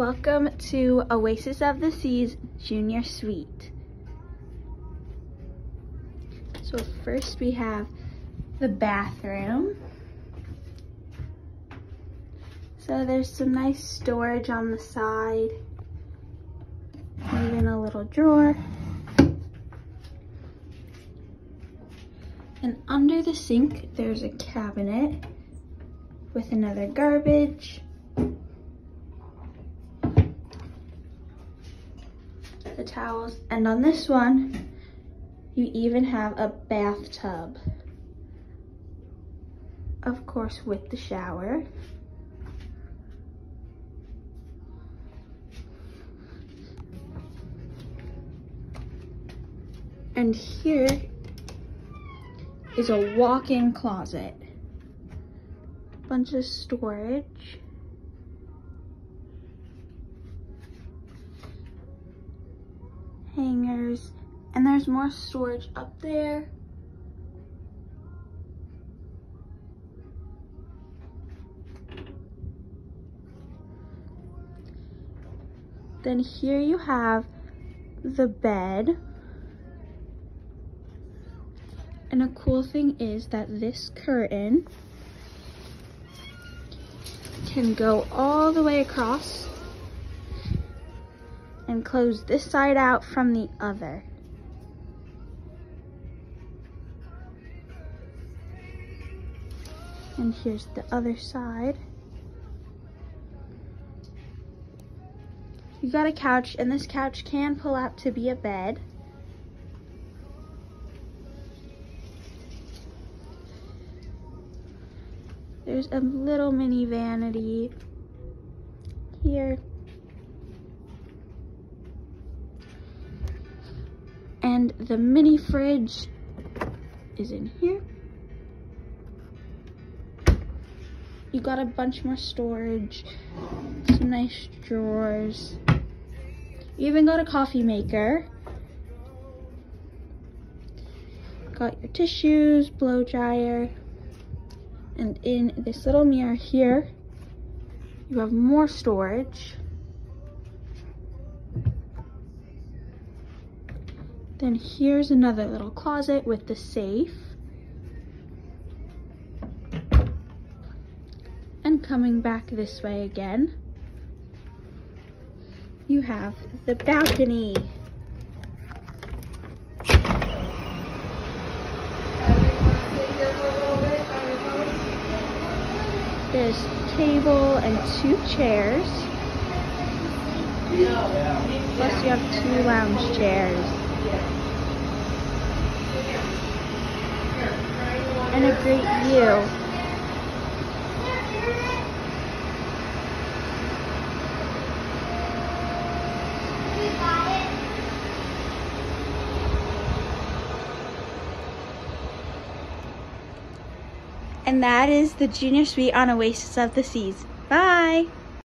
Welcome to Oasis of the Seas Junior Suite. So first we have the bathroom. So there's some nice storage on the side, even a little drawer. And under the sink, there's a cabinet with another garbage. The towels. And on this one, you even have a bathtub. Of course, with the shower. And here is a walk-in closet. Bunch of storage. Hangers. And there's more storage up there. Then here you have the bed. And a cool thing is that this curtain can go all the way across and close this side out from the other. And here's the other side. You got a couch, and this couch can pull out to be a bed. There's a little mini vanity here. And the mini fridge is in here. You got a bunch more storage, some nice drawers. You even got a coffee maker. Got your tissues, blow dryer. And in this little mirror here, you have more storage. Then here's another little closet with the safe. And coming back this way again, you have the balcony. There's table and two chairs. Plus you have two lounge chairs. And a great view. And that is the Junior Suite on Oasis of the Seas. Bye!